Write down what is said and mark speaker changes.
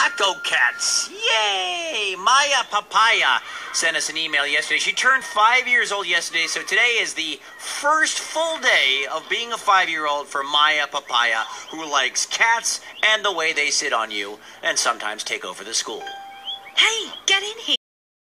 Speaker 1: Taco Cats. Yay! Maya Papaya sent us an email yesterday. She turned five years old yesterday, so today is the first full day of being a five year old for Maya Papaya, who likes cats and the way they sit on you and sometimes take over the school.